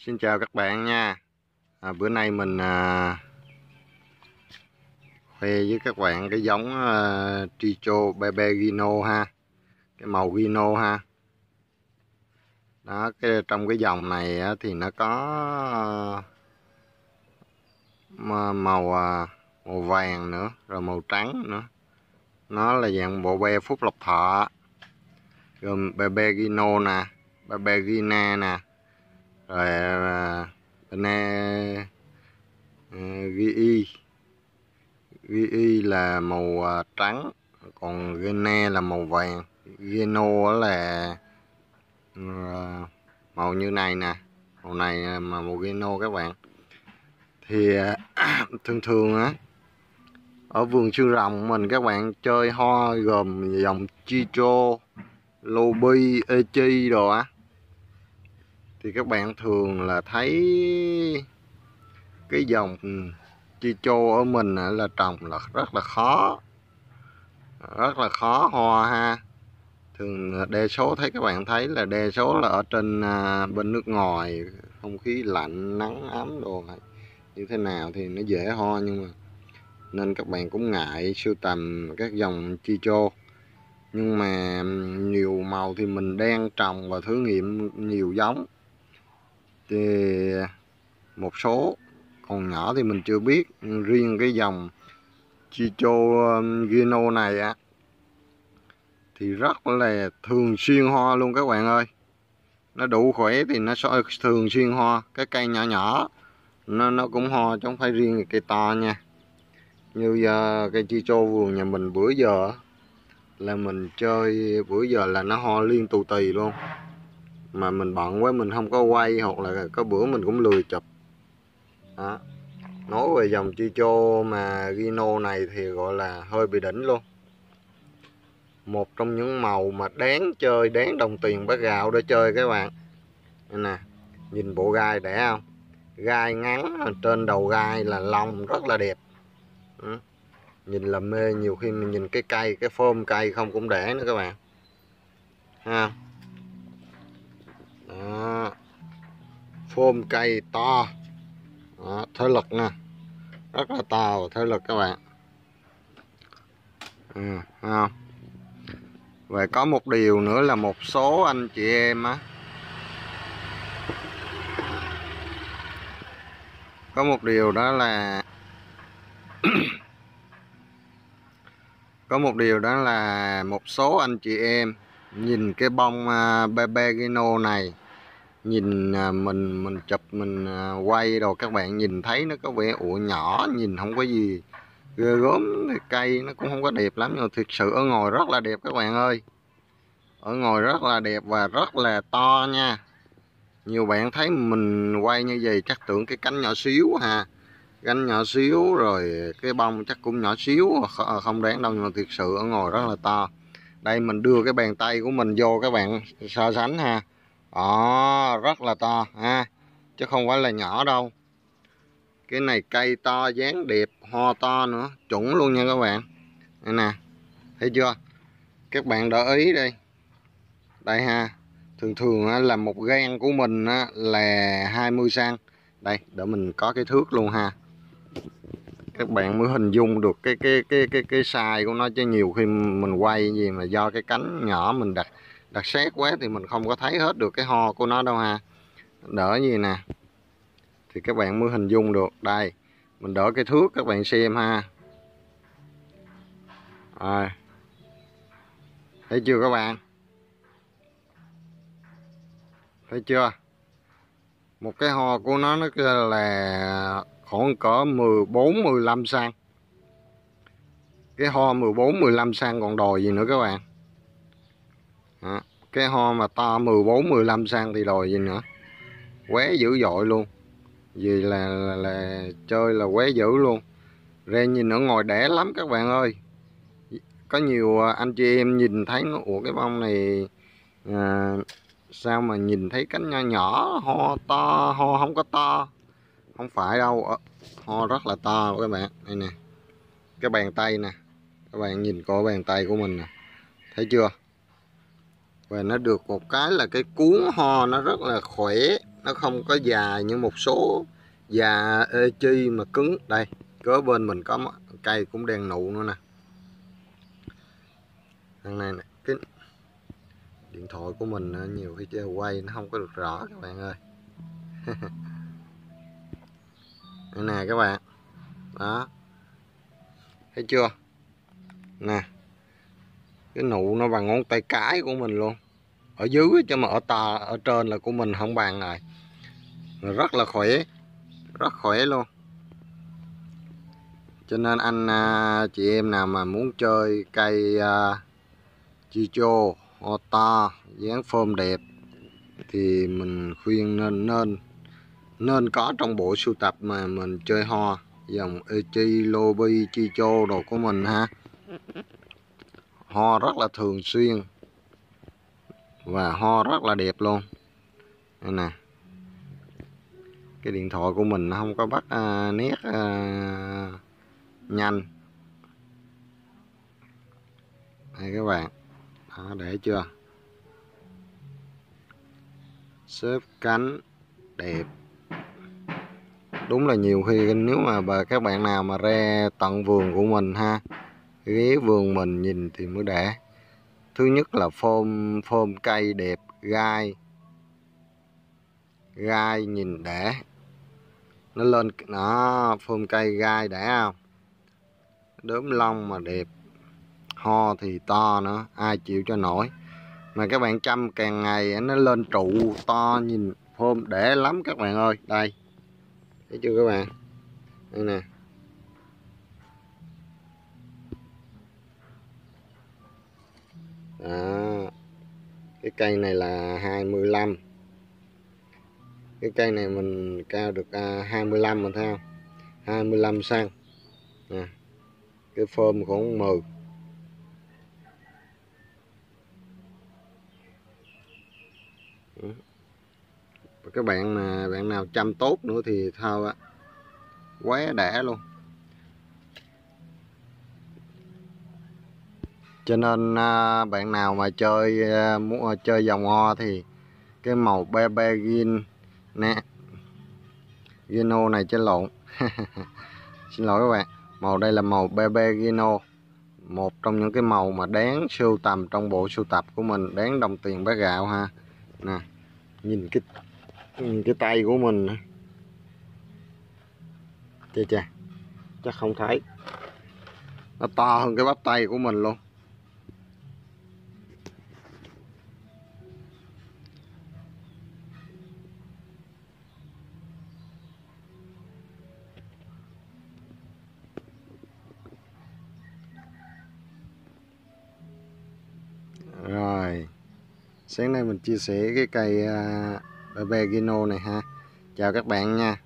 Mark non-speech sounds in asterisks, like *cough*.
Xin chào các bạn nha. À, Bữa nay mình à, khoe với các bạn cái giống à, Tricho Bebe Gino ha Cái màu Gino ha. Đó, cái, trong cái dòng này á, thì nó có à, màu à, màu vàng nữa Rồi màu trắng nữa. Nó là dạng bộ be Phúc Lộc Thọ. Gồm Bebe Gino nè Bebe Gina nè rồi à, bên này à, ghi y. Ghi y là màu à, trắng còn gene là màu vàng. Geno là à, màu như này nè. Màu này mà màu geno các bạn. Thì à, *clears throat* thường thường á ở vườn xương rồng mình các bạn chơi ho gồm dòng chicho lobby echi đồ á thì các bạn thường là thấy cái dòng chi chô ở mình là trồng là rất là khó rất là khó hoa ha. Thường đa số thấy các bạn thấy là đa số là ở trên à, bên nước ngoài không khí lạnh nắng ấm đồ này như thế nào thì nó dễ ho nhưng mà nên các bạn cũng ngại sưu tầm các dòng chi chô. Nhưng mà nhiều màu thì mình đang trồng và thử nghiệm nhiều giống thì một số, còn nhỏ thì mình chưa biết riêng cái dòng Chicho um, Gino này á, thì rất là thường xuyên hoa luôn các bạn ơi. Nó đủ khỏe thì nó thường xuyên hoa. Cái cây nhỏ nhỏ, nó nó cũng hoa chứ không phải riêng cây to nha. Như giờ cây Chicho vườn nhà mình bữa giờ là mình chơi, bữa giờ là nó ho liên tù tì luôn mà mình bận quá, mình không có quay, hoặc là có bữa mình cũng lười chụp. Đó. nói về dòng chicho mà Gino này thì gọi là hơi bị đỉnh luôn. Một trong những màu mà đáng chơi, đáng đồng tiền bát gạo để chơi các bạn. Nè, nhìn bộ gai đẻ không? Gai ngắn, trên đầu gai là lông rất là đẹp. Ừ. nhìn là mê, nhiều khi mình nhìn cái cây, cái phôm cây không cũng đẻ nữa các bạn. Ha đó. phôm cây to đó, thế lực nè rất là to và thế lực các bạn ừ, không? và có một điều nữa là một số anh chị em á có một điều đó là *clears throat* có một điều đó là một số anh chị em nhìn cái bông à, uh, Bebegino này nhìn à, mình mình chụp, mình à, quay rồi các bạn nhìn thấy nó có vẻ ụ nhỏ, nhìn không có gì ghê gớm cây nó cũng không có đẹp lắm, nhưng mà thực sự ở ngồi rất là đẹp các bạn ơi. Ở ngồi rất là đẹp và rất là to nha. Nhiều bạn thấy mình quay như vậy chắc tưởng cái cánh nhỏ xíu ha cánh nhỏ xíu rồi cái bông chắc cũng nhỏ xíu à, không đáng đâu, nhưng mà thực sự ở ngồi rất là to. Đây mình đưa cái bàn tay của mình vô các bạn, so sánh ha à, rất là to ha. Chứ không phải là nhỏ đâu. Cái này cây to dáng đẹp ho to nữa. Chuẩn luôn nha các bạn. Đây nè thấy chưa? Các bạn để ý đây. Đây ha. Thường thường là một gan của mình là 20 cm đây để mình có cái thước luôn ha. Các bạn mới hình dung được cái cái cái cái cái size của nó chứ nhiều khi mình quay gì mà do cái cánh nhỏ mình đặt đặt xét quá thì mình không có thấy hết được cái ho của nó đâu ha. Đỡ gì nè. Thì các bạn mới hình dung được. Đây, mình đỡ cái thước các bạn xem ha. À. thấy chưa các bạn? Thấy chưa? Một cái ho của nó nó là khoảng cỡ 14 15 cm cái ho 14 15 cm còn đòi gì nữa các bạn? Đó. cái ho mà to 14 15 cm thì đòi gì nữa? Quế dữ dội luôn. Vì là, là, là chơi là quế dữ luôn. Ren nhìn nó ngồi đẻ lắm các bạn ơi. Có nhiều à, anh chị em nhìn thấy nó ủa cái bông này à, sao mà nhìn thấy cánh nho nhỏ ho to ho không có to? Không phải đâu ờ, ho rất là to các bạn. Đây nè cái bàn tay nè. Các bạn nhìn coi bàn tay của mình nè. Thấy chưa? Và nó được một cái là cái cuốn ho nó rất là khỏe, nó không có dài như một số già ê chi mà cứng. Đây, kế bên mình có cây cũng đen nụ nữa nè. Thằng này nè, cái điện thoại của mình nhiều khi quay nó không có được rõ các bạn ơi. *laughs* Đây nè các bạn, đó. Thấy chưa? Nè cái nụ nó bằng ngón tay cái của mình luôn. Ở dưới cho mà ở tà ở trên là của mình không bằng rồi. Mà rất là khỏe rất khỏe luôn. Cho nên anh à, chị em nào mà muốn chơi cây à, uh, chicho hoa to dáng phơm đẹp thì mình khuyên nên nên nên có trong bộ sưu tập mà mình chơi ho. Dòng Echi, Lobby, Chicho đồ của mình ha ho rất là thường xuyên. Và ho rất là đẹp luôn. Đây nè. Cái điện thoại của mình nó không có bắt à, nét à, nhanh. Đây các bạn. Đó, để chưa? Xếp cánh đẹp. Đúng là nhiều khi nếu mà bà các bạn nào mà ra tận vườn của mình ha ghế vườn mình nhìn thì mới để. Thứ nhất là phôm phôm cây đẹp, gai. Gai nhìn để. Nó lên nó phôm cây gai để không? Đốm lông mà đẹp. Ho thì to nữa, ai chịu cho nổi. Mà các bạn chăm càng ngày nó lên trụ to nhìn phôm để lắm các bạn ơi. Đây. Thấy chưa các bạn? Đây nè. Đó. Cái cây này là 25 cái cây này mình cao được à, 25 mình thấy không? 25 xăng. Nè cái phơm khoảng 10 các bạn mà bạn nào chăm tốt nữa thì thao á quá đã luôn. Cho nên à, bạn nào mà chơi à, muốn à, chơi dòng ho thì cái màu bebe gin nè. Gino này trên lộn. *laughs* Xin lỗi các bạn màu đây là màu bebe gino một trong những cái màu mà đáng sưu tầm trong bộ sưu tập của mình đáng đồng tiền bát gạo ha. Nè nhìn cái nhìn cái tay của mình chà chà chắc không thấy. Nó to hơn cái bắp tay của mình luôn. Sáng nay mình chia sẻ cái cây uh, Gino này ha. Chào các bạn nha.